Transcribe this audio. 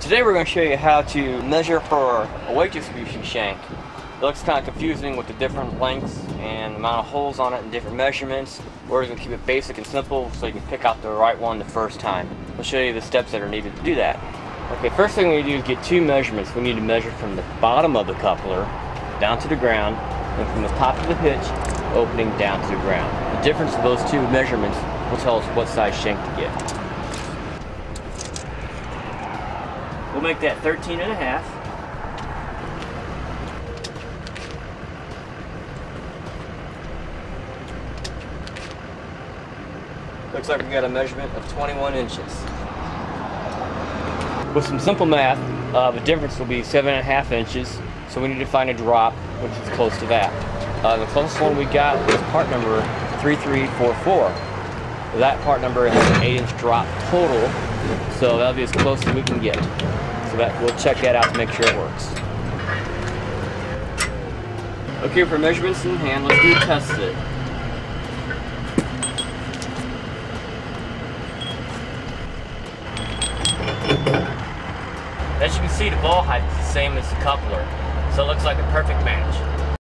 Today we're going to show you how to measure for a weight distribution shank. It looks kind of confusing with the different lengths and amount of holes on it and different measurements. We're going to keep it basic and simple so you can pick out the right one the first time. We'll show you the steps that are needed to do that. Okay, first thing we do is get two measurements. We need to measure from the bottom of the coupler down to the ground and from the top of the hitch opening down to the ground. The difference of those two measurements will tell us what size shank to get. We'll make that 13 and a half. Looks like we got a measurement of 21 inches. With some simple math, uh, the difference will be seven and a half inches, so we need to find a drop, which is close to that. Uh, the closest one we got is part number 3344. That part number has an 8 inch drop total, so that'll be as close as we can get. So that we'll check that out to make sure it works. Okay, for measurements in hand, let's do a test fit. As you can see, the ball height is the same as the coupler, so it looks like a perfect match.